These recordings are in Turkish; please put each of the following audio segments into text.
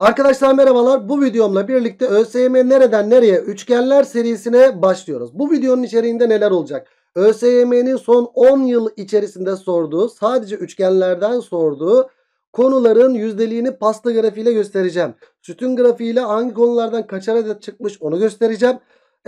Arkadaşlar merhabalar. Bu videomla birlikte ÖSYM nereden nereye üçgenler serisine başlıyoruz. Bu videonun içeriğinde neler olacak? ÖSYM'nin son 10 yıl içerisinde sorduğu sadece üçgenlerden sorduğu konuların yüzdeliğini pasta grafiğiyle göstereceğim. Sütun grafiğiyle hangi konulardan kaçar adet çıkmış onu göstereceğim.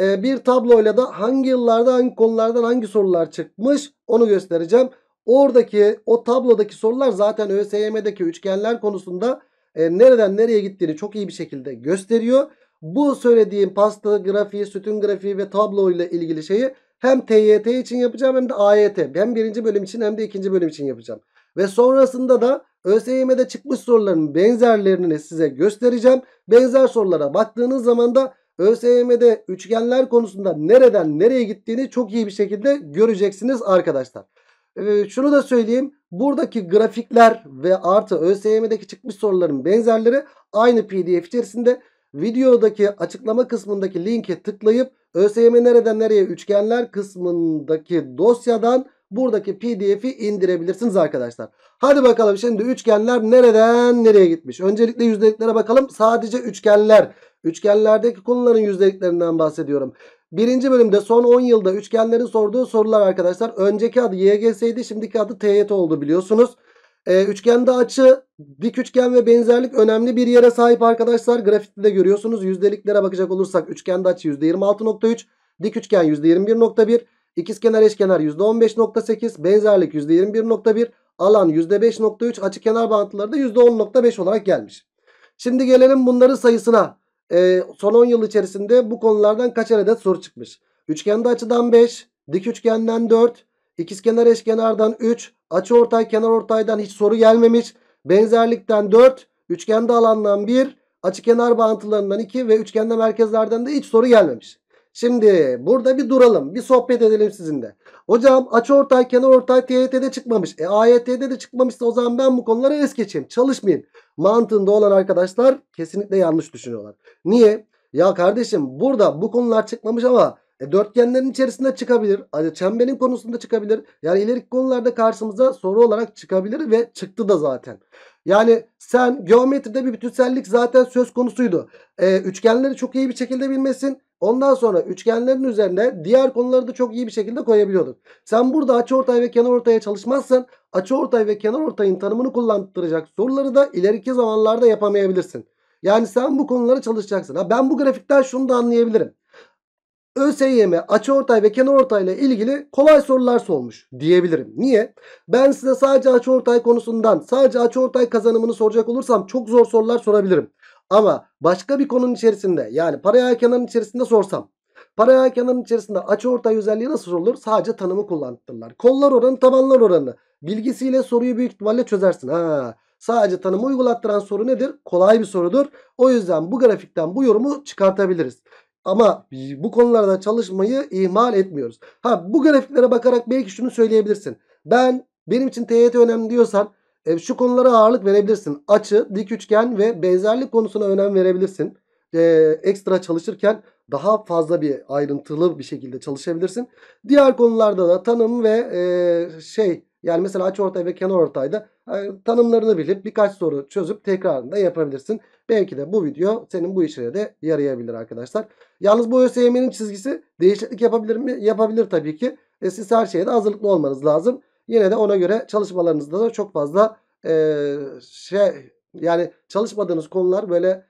Ee, bir tabloyla da hangi yıllarda hangi konulardan hangi sorular çıkmış onu göstereceğim. Oradaki o tablodaki sorular zaten ÖSYM'deki üçgenler konusunda e, nereden nereye gittiğini çok iyi bir şekilde gösteriyor. Bu söylediğim pasta grafiği, sütun grafiği ve tablo ile ilgili şeyi hem TYT için yapacağım hem de AYT. Hem birinci bölüm için hem de ikinci bölüm için yapacağım. Ve sonrasında da ÖSYM'de çıkmış soruların benzerlerini size göstereceğim. Benzer sorulara baktığınız zaman da ÖSYM'de üçgenler konusunda nereden nereye gittiğini çok iyi bir şekilde göreceksiniz arkadaşlar. Ee, şunu da söyleyeyim. Buradaki grafikler ve artı ÖSYM'deki çıkmış soruların benzerleri aynı pdf içerisinde. Videodaki açıklama kısmındaki linke tıklayıp ÖSYM nereden nereye üçgenler kısmındaki dosyadan buradaki pdf'i indirebilirsiniz arkadaşlar. Hadi bakalım şimdi üçgenler nereden nereye gitmiş. Öncelikle yüzdeliklere bakalım. Sadece üçgenler. Üçgenlerdeki konuların yüzdeliklerinden bahsediyorum. Birinci bölümde son 10 yılda üçgenlerin sorduğu sorular arkadaşlar. Önceki adı YGS'ydi şimdiki adı TYT oldu biliyorsunuz. Ee, üçgende açı, dik üçgen ve benzerlik önemli bir yere sahip arkadaşlar. Grafikte de görüyorsunuz. Yüzdeliklere bakacak olursak üçgende açı %26.3, dik üçgen %21.1, ikizkenar eşkenar %15.8, benzerlik %21.1, alan %5.3, açı kenar bağıntıları da %10.5 olarak gelmiş. Şimdi gelelim bunların sayısına e, son 10 yıl içerisinde bu konulardan kaç adet soru çıkmış? Üçgende açıdan 5, dik üçgenden 4, ikizkenar eşkenardan 3, açı ortay kenar ortaydan hiç soru gelmemiş. Benzerlikten 4, üçgende alandan 1, açı kenar bağıntılarından 2 ve üçgende merkezlerden de hiç soru gelmemiş. Şimdi burada bir duralım. Bir sohbet edelim sizinle. Hocam açı ortay kenar ortay TYT'de çıkmamış. E AYT'de de çıkmamışsa o zaman ben bu konuları es geçeyim. Çalışmayayım. Mantığında olan arkadaşlar kesinlikle yanlış düşünüyorlar. Niye? Ya kardeşim burada bu konular çıkmamış ama e, dörtgenlerin içerisinde çıkabilir. Çemberin konusunda çıkabilir. Yani ileriki konularda karşımıza soru olarak çıkabilir ve çıktı da zaten. Yani sen geometride bir bütünsellik zaten söz konusuydu. E, üçgenleri çok iyi bir şekilde bilmesin. Ondan sonra üçgenlerin üzerine diğer konuları da çok iyi bir şekilde koyabiliyordun. Sen burada açıortay ve kenarortaya çalışmazsan açıortay ve kenarortayın tanımını kullandıracak soruları da ileriki zamanlarda yapamayabilirsin. Yani sen bu konuları çalışacaksın. Ha ben bu grafikten şunu da anlayabilirim. ÖSYM açıortay ve kenarortay ile ilgili kolay sorular sormuş diyebilirim. Niye? Ben size sadece açıortay konusundan sadece açıortay kazanımını soracak olursam çok zor sorular sorabilirim. Ama başka bir konunun içerisinde yani paralel kenarın içerisinde sorsam paralel kenarın içerisinde açıortay özelliği nasıl olur? Sadece tanımı kullandırırlar. Kollar oranı tabanlar oranı bilgisiyle soruyu büyük ihtimalle çözersin. Ha. Sadece tanımı uygulattıran soru nedir? Kolay bir sorudur. O yüzden bu grafikten bu yorumu çıkartabiliriz. Ama bu konularda çalışmayı ihmal etmiyoruz. Ha bu grafiklere bakarak belki şunu söyleyebilirsin. Ben benim için TYT önemli diyorsan e, şu konulara ağırlık verebilirsin. Açı, dik üçgen ve benzerlik konusuna önem verebilirsin. E, ekstra çalışırken daha fazla bir ayrıntılı bir şekilde çalışabilirsin. Diğer konularda da tanım ve e, şey yani mesela açıortay ve kenarortayda e, tanımlarını bilip birkaç soru çözüp tekrarında yapabilirsin. Belki de bu video senin bu işine de yarayabilir arkadaşlar. Yalnız bu ÖSYM'nin çizgisi değişiklik yapabilir mi? Yapabilir tabii ki. E, siz her şeye de hazırlıklı olmanız lazım. Yine de ona göre çalışmalarınızda da çok fazla e, şey yani çalışmadığınız konular böyle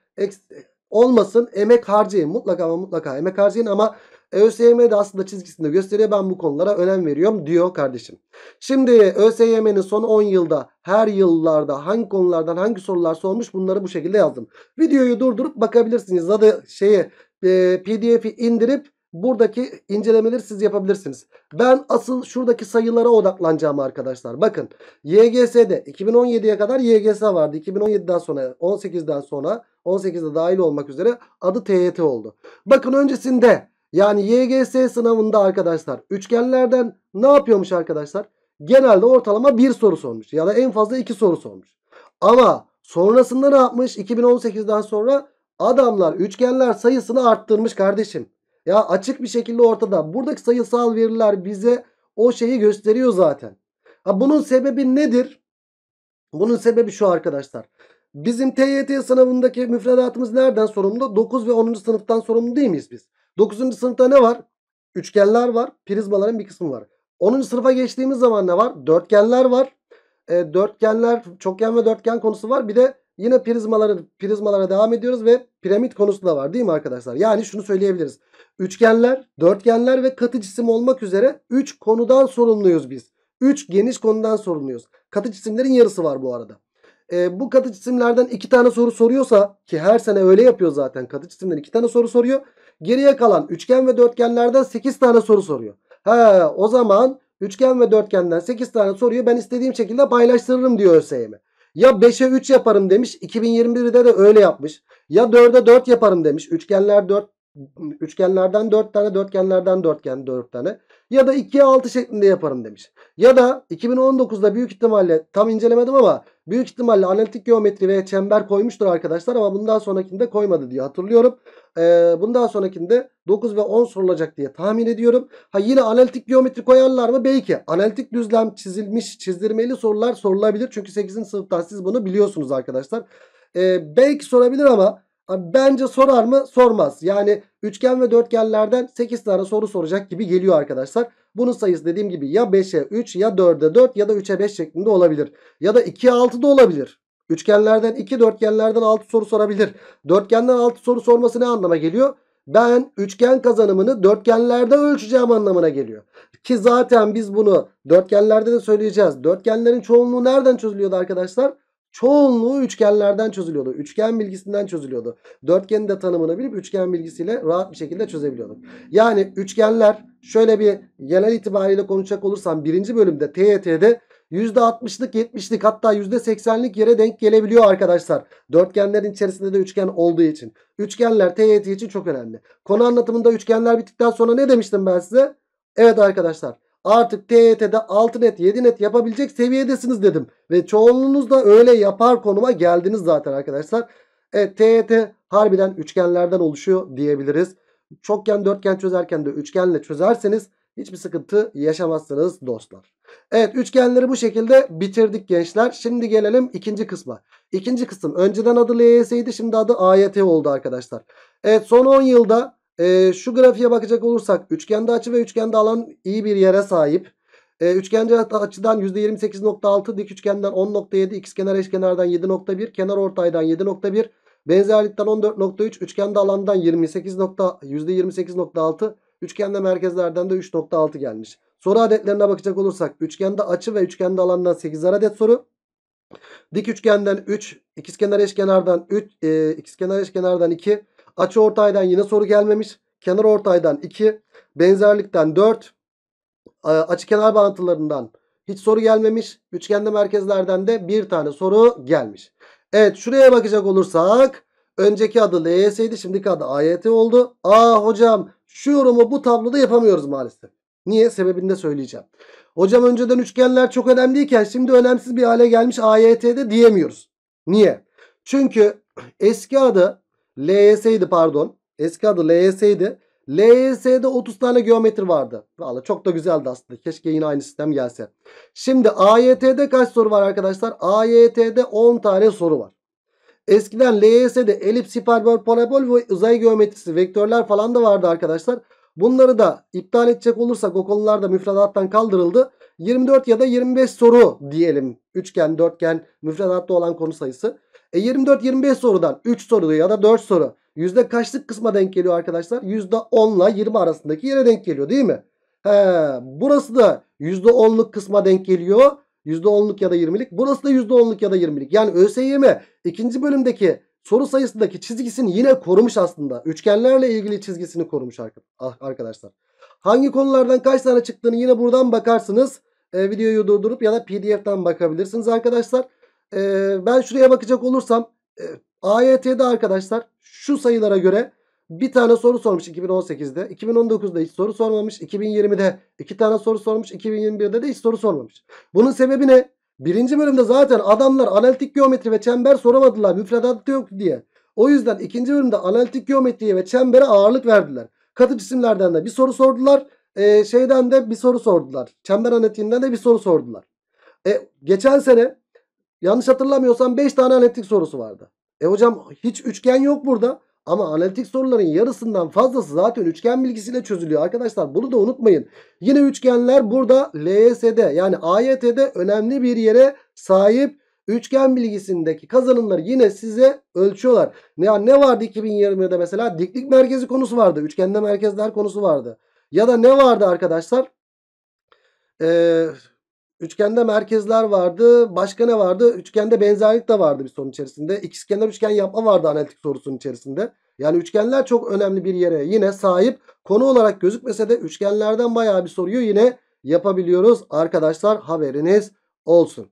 olmasın. Emek harcayın mutlaka ama mutlaka emek harcayın ama ÖSYM de aslında çizgisinde gösteriyor. Ben bu konulara önem veriyorum diyor kardeşim. Şimdi ÖSYM'nin son 10 yılda her yıllarda hangi konulardan hangi sorular sormuş bunları bu şekilde yazdım. Videoyu durdurup bakabilirsiniz. Adı şeyi e, pdf'i indirip buradaki incelemeleri siz yapabilirsiniz. Ben asıl şuradaki sayılara odaklanacağım arkadaşlar. Bakın YGS'de 2017'ye kadar YGS vardı. 2017'den sonra 18'den sonra 18'de dahil olmak üzere adı TYT oldu. Bakın öncesinde yani YGS sınavında arkadaşlar üçgenlerden ne yapıyormuş arkadaşlar? Genelde ortalama bir soru sormuş ya da en fazla iki soru sormuş. Ama sonrasında ne yapmış? 2018'den sonra adamlar üçgenler sayısını arttırmış kardeşim. Ya açık bir şekilde ortada. Buradaki sayısal veriler bize o şeyi gösteriyor zaten. Ha bunun sebebi nedir? Bunun sebebi şu arkadaşlar. Bizim TYT sınavındaki müfredatımız nereden sorumlu? 9 ve 10. sınıftan sorumlu değil miyiz biz? 9. sınıfta ne var? Üçgenler var. Prizmaların bir kısmı var. 10. sınıfa geçtiğimiz zaman ne var? Dörtgenler var. E, dörtgenler, çokgen ve dörtgen konusu var. Bir de yine prizmaları, prizmalara devam ediyoruz ve piramit konusu da var değil mi arkadaşlar? Yani şunu söyleyebiliriz. Üçgenler, dörtgenler ve katı cisim olmak üzere 3 konudan sorumluyuz biz. 3 geniş konudan sorumluyuz. Katı cisimlerin yarısı var bu arada. E, bu katı cisimlerden 2 tane soru soruyorsa ki her sene öyle yapıyor zaten. Katı cisimden 2 tane soru soruyor. Geriye kalan üçgen ve dörtgenlerden 8 tane soru soruyor. He, o zaman üçgen ve dörtgenden 8 tane soruyu ben istediğim şekilde paylaştırırım diyor ÖSYM. Ya 5'e 3 yaparım demiş. 2021'de de öyle yapmış. Ya 4'e 4 yaparım demiş. Üçgenler 4 üçgenlerden 4 tane, dörtgenlerden dörtgen 4 tane. Ya da 2'ye 6 şeklinde yaparım demiş. Ya da 2019'da büyük ihtimalle tam incelemedim ama büyük ihtimalle analitik geometri ve çember koymuştur arkadaşlar ama bundan sonrakinde koymadı diye hatırlıyorum. Ee, bundan sonrakinde 9 ve 10 sorulacak diye tahmin ediyorum. Ha yine analitik geometri koyarlar mı? Belki. Analitik düzlem çizilmiş, çizdirmeli sorular sorulabilir. Çünkü 8. sınıftan siz bunu biliyorsunuz arkadaşlar. Ee, belki sorabilir ama Bence sorar mı? Sormaz. Yani üçgen ve dörtgenlerden 8 tane soru soracak gibi geliyor arkadaşlar. Bunun sayısı dediğim gibi ya 5'e 3 ya 4'e 4 ya da 3'e 5 şeklinde olabilir. Ya da 2'ye 6 da olabilir. Üçgenlerden 2 dörtgenlerden 6 soru sorabilir. Dörtgenden 6 soru sorması ne anlama geliyor? Ben üçgen kazanımını dörtgenlerde ölçeceğim anlamına geliyor. Ki zaten biz bunu dörtgenlerde de söyleyeceğiz. Dörtgenlerin çoğunluğu nereden çözülüyordu arkadaşlar? Çoğunluğu üçgenlerden çözülüyordu. Üçgen bilgisinden çözülüyordu. Dörtgenin de tanımını bilip üçgen bilgisiyle rahat bir şekilde çözebiliyorduk. Yani üçgenler şöyle bir genel itibariyle konuşacak olursam birinci bölümde TYT'de %60'lık 70'lik hatta %80'lik yere denk gelebiliyor arkadaşlar. Dörtgenlerin içerisinde de üçgen olduğu için. Üçgenler TYT için çok önemli. Konu anlatımında üçgenler bittikten sonra ne demiştim ben size? Evet arkadaşlar artık TYT'de 6 net 7 net yapabilecek seviyedesiniz dedim. Ve çoğunluğunuz da öyle yapar konuma geldiniz zaten arkadaşlar. Evet TYT harbiden üçgenlerden oluşuyor diyebiliriz. Çokgen dörtgen çözerken de üçgenle çözerseniz hiçbir sıkıntı yaşamazsınız dostlar. Evet üçgenleri bu şekilde bitirdik gençler. Şimdi gelelim ikinci kısma. İkinci kısım önceden adı LYS'ydi şimdi adı AYT oldu arkadaşlar. Evet son 10 yılda e, şu grafiğe bakacak olursak üçgende açı ve üçgende alan iyi bir yere sahip. E, üçgende açıdan %28.6 dik üçgenden 10.7 ikizkenar eşkenardan 7.1 kenar ortaydan 7.1 benzerlikten 14.3 üçgende alandan 28. %28.6 üçgende merkezlerden de 3.6 gelmiş. Soru adetlerine bakacak olursak üçgende açı ve üçgende alandan 8 adet soru. Dik üçgenden 3, ikizkenar eşkenardan 3, e, ikizkenar eşkenardan 2, Açı ortaydan yine soru gelmemiş. Kenar ortaydan 2. Benzerlikten 4. Açı kenar bağıntılarından hiç soru gelmemiş. Üçgende merkezlerden de bir tane soru gelmiş. Evet şuraya bakacak olursak önceki adı LYS'ydi şimdiki adı AYT oldu. Aa hocam şu yorumu bu tabloda yapamıyoruz maalesef. Niye? Sebebini de söyleyeceğim. Hocam önceden üçgenler çok önemliyken şimdi önemsiz bir hale gelmiş AYT'de diyemiyoruz. Niye? Çünkü eski adı LYS'ydi pardon. Eski adı LYS'ydi. LYS'de 30 tane geometri vardı. Valla çok da güzeldi aslında. Keşke yine aynı sistem gelse. Şimdi AYT'de kaç soru var arkadaşlar? AYT'de 10 tane soru var. Eskiden LYS'de elips, hiperbol, parabol ve uzay geometrisi, vektörler falan da vardı arkadaşlar. Bunları da iptal edecek olursak o konularda müfredattan kaldırıldı. 24 ya da 25 soru diyelim. Üçgen, dörtgen müfredatta olan konu sayısı. E 24-25 sorudan 3 soru ya da 4 soru yüzde kaçlık kısma denk geliyor arkadaşlar? Yüzde 10 ile 20 arasındaki yere denk geliyor değil mi? He, burası da yüzde 10'luk kısma denk geliyor. Yüzde 10'luk ya da 20'lik. Burası da yüzde 10'luk ya da 20'lik. Yani ÖSYM ikinci bölümdeki soru sayısındaki çizgisini yine korumuş aslında. Üçgenlerle ilgili çizgisini korumuş ah, arkadaşlar. Hangi konulardan kaç tane çıktığını yine buradan bakarsınız. E, videoyu durdurup ya da pdf'den bakabilirsiniz arkadaşlar. Ee, ben şuraya bakacak olursam e, AYT'de arkadaşlar şu sayılara göre bir tane soru sormuş 2018'de. 2019'da hiç soru sormamış. 2020'de iki tane soru sormuş. 2021'de de hiç soru sormamış. Bunun sebebi ne? Birinci bölümde zaten adamlar analitik geometri ve çember soramadılar. Müfredatta yok diye. O yüzden ikinci bölümde analitik geometriye ve çembere ağırlık verdiler. Katı cisimlerden de bir soru sordular. E, şeyden de bir soru sordular. Çember analitiğinden de bir soru sordular. E, geçen sene yanlış hatırlamıyorsam 5 tane analitik sorusu vardı. E hocam hiç üçgen yok burada. Ama analitik soruların yarısından fazlası zaten üçgen bilgisiyle çözülüyor. Arkadaşlar bunu da unutmayın. Yine üçgenler burada LYS'de yani AYT'de önemli bir yere sahip. Üçgen bilgisindeki kazanımları yine size ölçüyorlar. Ne, ne vardı 2020'de mesela? Diklik merkezi konusu vardı. Üçgende merkezler konusu vardı. Ya da ne vardı arkadaşlar? Ee, üçgende merkezler vardı. Başka ne vardı? Üçgende benzerlik de vardı bir sorun içerisinde. İkizkenar üçgen yapma vardı analitik sorusunun içerisinde. Yani üçgenler çok önemli bir yere yine sahip. Konu olarak gözükmese de üçgenlerden bayağı bir soruyu yine yapabiliyoruz. Arkadaşlar haberiniz olsun.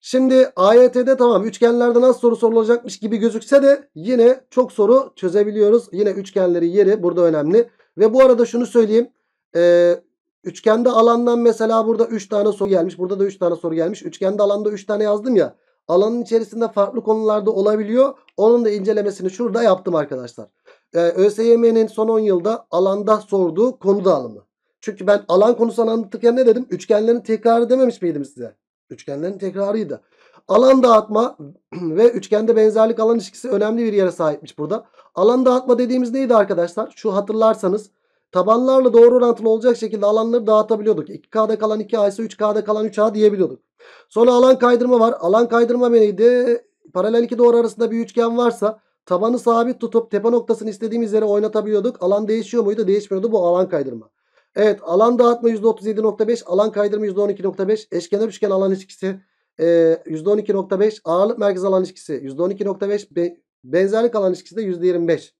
Şimdi AYT'de tamam üçgenlerde nasıl soru sorulacakmış gibi gözükse de yine çok soru çözebiliyoruz. Yine üçgenleri yeri burada önemli. Ve bu arada şunu söyleyeyim. Ee, üçgende alandan mesela burada 3 tane soru gelmiş. Burada da 3 tane soru gelmiş. Üçgende alanda 3 tane yazdım ya. Alanın içerisinde farklı konularda olabiliyor. Onun da incelemesini şurada yaptım arkadaşlar. Ee, ÖSYM'nin son 10 yılda alanda sorduğu konu dağılımı. Çünkü ben alan konusunu anlatırken ne dedim? Üçgenlerin tekrarı dememiş miydim size? Üçgenlerin tekrarıydı. Alan dağıtma ve üçgende benzerlik alan ilişkisi önemli bir yere sahipmiş burada. Alan dağıtma dediğimiz neydi arkadaşlar? Şu hatırlarsanız tabanlarla doğru orantılı olacak şekilde alanları dağıtabiliyorduk. 2K'da kalan 2A ise 3K'da kalan 3A diyebiliyorduk. Sonra alan kaydırma var. Alan kaydırma neydi? Paralel iki doğru arasında bir üçgen varsa tabanı sabit tutup tepe noktasını istediğimiz yere oynatabiliyorduk. Alan değişiyor muydu? Değişmiyordu. Bu alan kaydırma. Evet alan dağıtma %37.5 alan kaydırma %12.5 eşkenar üçgen alan ilişkisi e, %12.5 ağırlık merkez alan ilişkisi %12.5 be, benzerlik alan ilişkisi de %25.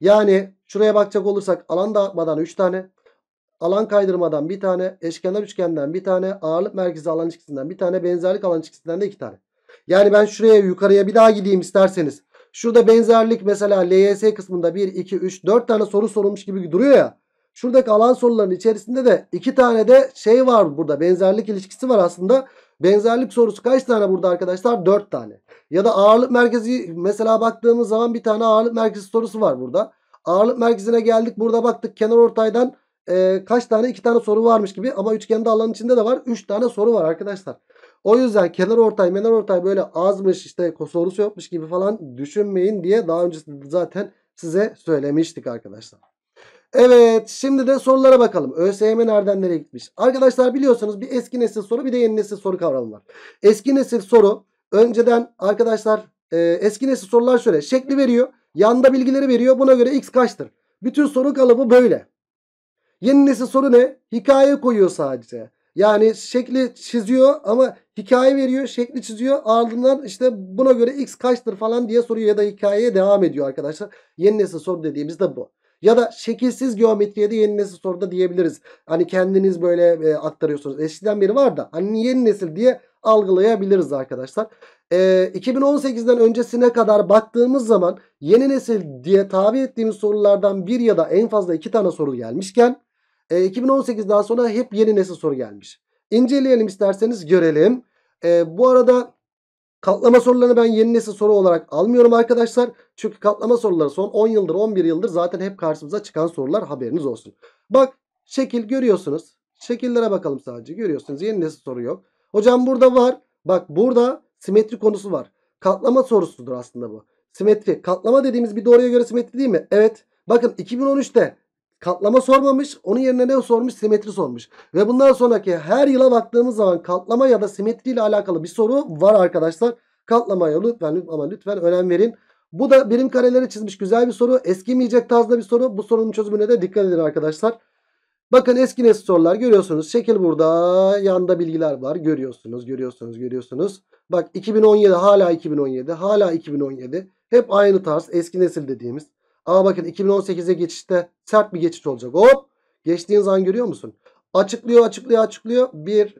Yani şuraya bakacak olursak alan dağıtmadan 3 tane alan kaydırmadan bir tane eşkenar üçgenden bir tane ağırlık merkezi alan ilişkisinden bir tane benzerlik alan ilişkisinden de iki tane. Yani ben şuraya yukarıya bir daha gideyim isterseniz. Şurada benzerlik mesela LYS kısmında 1, 2, 3, 4 tane soru sorulmuş gibi duruyor ya. Şuradaki alan soruların içerisinde de iki tane de şey var burada. Benzerlik ilişkisi var aslında. Benzerlik sorusu kaç tane burada arkadaşlar? 4 tane. Ya da ağırlık merkezi mesela baktığımız zaman bir tane ağırlık merkezi sorusu var burada. Ağırlık merkezine geldik. Burada baktık kenar ortaydan e, kaç tane? 2 tane soru varmış gibi. Ama üçgende alanın içinde de var. 3 tane soru var arkadaşlar. O yüzden kenar ortay, menar ortay böyle azmış işte sorusu yokmuş gibi falan düşünmeyin diye daha öncesinde zaten size söylemiştik arkadaşlar. Evet şimdi de sorulara bakalım. ÖSYM nereden nereye gitmiş? Arkadaşlar biliyorsunuz bir eski nesil soru bir de yeni nesil soru kavramı var. Eski nesil soru önceden arkadaşlar e, eski nesil sorular şöyle. Şekli veriyor. Yanda bilgileri veriyor. Buna göre x kaçtır? Bütün soru kalıbı böyle. Yeni nesil soru ne? Hikaye koyuyor sadece. Yani şekli çiziyor ama hikaye veriyor, şekli çiziyor. Ardından işte buna göre x kaçtır falan diye soruyor ya da hikayeye devam ediyor arkadaşlar. Yeni nesil soru dediğimiz de bu. Ya da şekilsiz geometriye de yeni nesil soruda diyebiliriz. Hani kendiniz böyle e, aktarıyorsunuz. Eskiden beri var da hani yeni nesil diye algılayabiliriz arkadaşlar. E, 2018'den öncesine kadar baktığımız zaman yeni nesil diye tabi ettiğimiz sorulardan bir ya da en fazla iki tane soru gelmişken e, 2018'den sonra hep yeni nesil soru gelmiş. İnceleyelim isterseniz görelim. E, bu arada Katlama sorularını ben yeni nesil soru olarak almıyorum arkadaşlar. Çünkü katlama soruları son 10 yıldır 11 yıldır zaten hep karşımıza çıkan sorular haberiniz olsun. Bak şekil görüyorsunuz. Şekillere bakalım sadece görüyorsunuz yeni nesil soru yok. Hocam burada var. Bak burada simetri konusu var. Katlama sorusudur aslında bu. Simetri. Katlama dediğimiz bir doğruya göre simetri değil mi? Evet. Bakın 2013'te katlama sormamış. Onun yerine ne sormuş? Simetri sormuş. Ve bundan sonraki her yıla baktığımız zaman katlama ya da simetri ile alakalı bir soru var arkadaşlar. Katlamaya lütfen ama lütfen önem verin. Bu da birim kareleri çizmiş güzel bir soru. Eskimeyecek tarzda bir soru. Bu sorunun çözümüne de dikkat edin arkadaşlar. Bakın eski nesil sorular görüyorsunuz. Şekil burada. Yanında bilgiler var. Görüyorsunuz, görüyorsunuz, görüyorsunuz. Bak 2017 hala 2017. Hala 2017. Hep aynı tarz eski nesil dediğimiz. Ama bakın 2018'e geçişte sert bir geçiş olacak. Hop geçtiğin zaman görüyor musun? Açıklıyor açıklıyor açıklıyor. Bir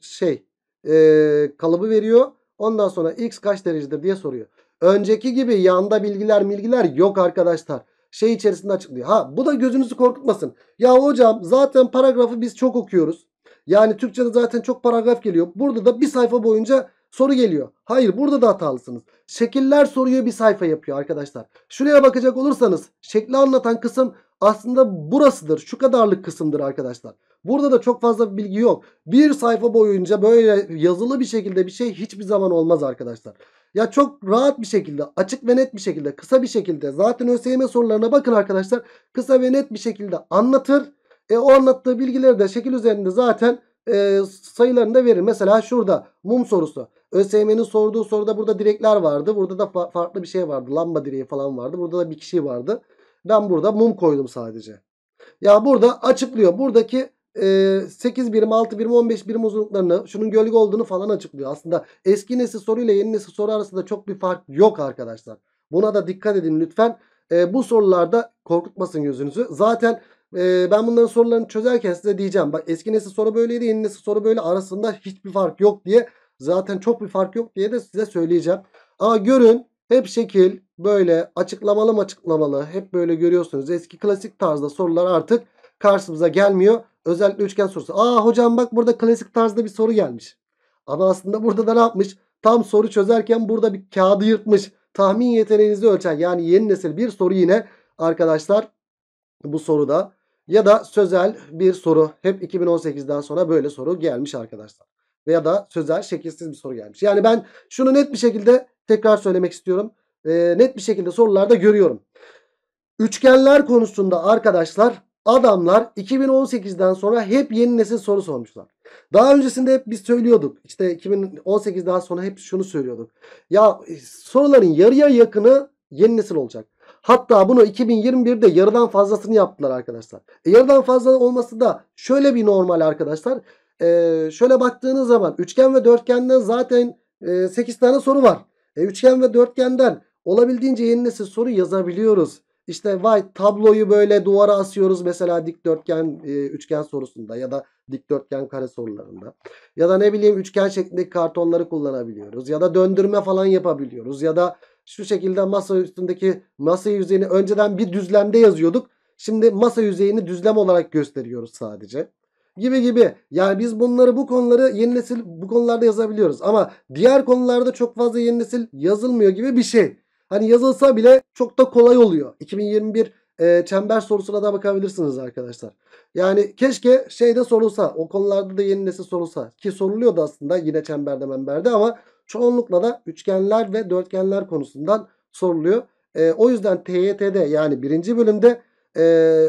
şey e, kalıbı veriyor. Ondan sonra x kaç derecedir diye soruyor. Önceki gibi yanda bilgiler bilgiler yok arkadaşlar. Şey içerisinde açıklıyor. Ha bu da gözünüzü korkutmasın. Ya hocam zaten paragrafı biz çok okuyoruz. Yani Türkçe'de zaten çok paragraf geliyor. Burada da bir sayfa boyunca soru geliyor. Hayır burada da hatalısınız. Şekiller soruyu bir sayfa yapıyor arkadaşlar. Şuraya bakacak olursanız şekli anlatan kısım aslında burasıdır. Şu kadarlık kısımdır arkadaşlar. Burada da çok fazla bilgi yok. Bir sayfa boyunca böyle yazılı bir şekilde bir şey hiçbir zaman olmaz arkadaşlar. Ya çok rahat bir şekilde, açık ve net bir şekilde, kısa bir şekilde zaten ÖSYM sorularına bakın arkadaşlar. Kısa ve net bir şekilde anlatır. E, o anlattığı bilgileri de şekil üzerinde zaten e, sayılarını da verir. Mesela şurada mum sorusu. ÖSYM'nin sorduğu soruda burada direkler vardı. Burada da fa- farklı bir şey vardı. Lamba direği falan vardı. Burada da bir kişi vardı. Ben burada mum koydum sadece. Ya burada açıklıyor. Buradaki e, 8 birim, 6 birim, 15 birim uzunluklarını, şunun gölge olduğunu falan açıklıyor. Aslında eski nesil soru ile yeni nesil soru arasında çok bir fark yok arkadaşlar. Buna da dikkat edin lütfen. E, bu sorularda korkutmasın gözünüzü. Zaten e, ben bunların sorularını çözerken size diyeceğim. Bak eski nesil soru böyleydi, yeni nesil soru böyle arasında hiçbir fark yok diye. Zaten çok bir fark yok diye de size söyleyeceğim. Ama görün hep şekil böyle açıklamalı açıklamalı hep böyle görüyorsunuz. Eski klasik tarzda sorular artık karşımıza gelmiyor. Özellikle üçgen sorusu. Aa hocam bak burada klasik tarzda bir soru gelmiş. Ama aslında burada da ne yapmış? Tam soru çözerken burada bir kağıdı yırtmış. Tahmin yeteneğinizi ölçen yani yeni nesil bir soru yine arkadaşlar bu soruda. Ya da sözel bir soru. Hep 2018'den sonra böyle soru gelmiş arkadaşlar. Veya da sözel şekilsiz bir soru gelmiş. Yani ben şunu net bir şekilde tekrar söylemek istiyorum. Ee, net bir şekilde sorularda görüyorum. Üçgenler konusunda arkadaşlar adamlar 2018'den sonra hep yeni nesil soru sormuşlar. Daha öncesinde hep biz söylüyorduk. İşte 2018'den sonra hep şunu söylüyorduk. Ya e, soruların yarıya yakını yeni nesil olacak. Hatta bunu 2021'de yarıdan fazlasını yaptılar arkadaşlar. E, yarıdan fazla olması da şöyle bir normal arkadaşlar. E, şöyle baktığınız zaman üçgen ve dörtgenden zaten e, 8 tane soru var. E, üçgen ve dörtgenden olabildiğince yeni nesil soru yazabiliyoruz. İşte vay tabloyu böyle duvara asıyoruz mesela dikdörtgen e, üçgen sorusunda ya da dikdörtgen kare sorularında. Ya da ne bileyim üçgen şeklindeki kartonları kullanabiliyoruz. Ya da döndürme falan yapabiliyoruz. Ya da şu şekilde masa üstündeki masa yüzeyini önceden bir düzlemde yazıyorduk. Şimdi masa yüzeyini düzlem olarak gösteriyoruz sadece. Gibi gibi. Yani biz bunları bu konuları yeni nesil bu konularda yazabiliyoruz. Ama diğer konularda çok fazla yeni nesil yazılmıyor gibi bir şey. Hani yazılsa bile çok da kolay oluyor. 2021 e, çember sorusuna da bakabilirsiniz arkadaşlar. Yani keşke şeyde sorulsa o konularda da yeni nesil sorulsa ki soruluyordu aslında yine çemberde memberde ama çoğunlukla da üçgenler ve dörtgenler konusundan soruluyor. E, o yüzden TYT'de yani birinci bölümde e,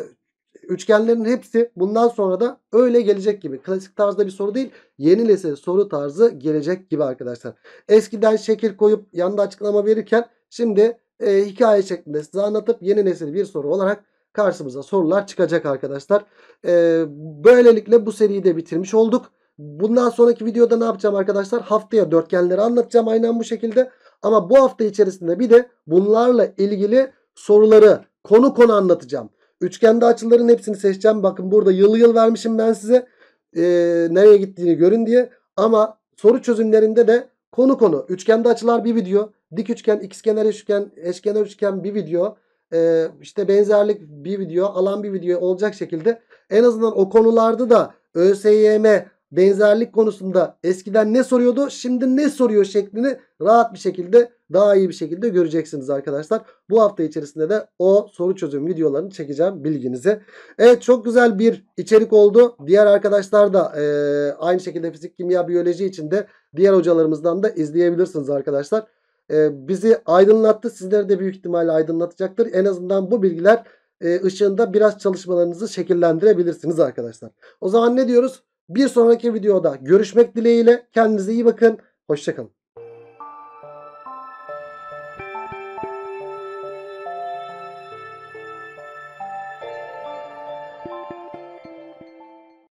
üçgenlerin hepsi bundan sonra da öyle gelecek gibi. Klasik tarzda bir soru değil yeni nesil soru tarzı gelecek gibi arkadaşlar. Eskiden şekil koyup yanında açıklama verirken Şimdi e, hikaye şeklinde size anlatıp yeni nesil bir soru olarak karşımıza sorular çıkacak arkadaşlar. E, böylelikle bu seriyi de bitirmiş olduk. Bundan sonraki videoda ne yapacağım arkadaşlar? Haftaya dörtgenleri anlatacağım aynen bu şekilde. Ama bu hafta içerisinde bir de bunlarla ilgili soruları konu konu anlatacağım. Üçgende açıların hepsini seçeceğim. Bakın burada yıl yıl vermişim ben size. E, nereye gittiğini görün diye. Ama soru çözümlerinde de konu konu. Üçgende açılar bir video dik üçgen, ikizkenar üçgen, eşkenar üçgen bir video. Ee, işte benzerlik bir video, alan bir video olacak şekilde en azından o konularda da ÖSYM benzerlik konusunda eskiden ne soruyordu şimdi ne soruyor şeklini rahat bir şekilde daha iyi bir şekilde göreceksiniz arkadaşlar. Bu hafta içerisinde de o soru çözüm videolarını çekeceğim bilginize. Evet çok güzel bir içerik oldu. Diğer arkadaşlar da e, aynı şekilde fizik, kimya, biyoloji için de diğer hocalarımızdan da izleyebilirsiniz arkadaşlar e, bizi aydınlattı. Sizleri de büyük ihtimalle aydınlatacaktır. En azından bu bilgiler e, ışığında biraz çalışmalarınızı şekillendirebilirsiniz arkadaşlar. O zaman ne diyoruz? Bir sonraki videoda görüşmek dileğiyle. Kendinize iyi bakın. Hoşçakalın.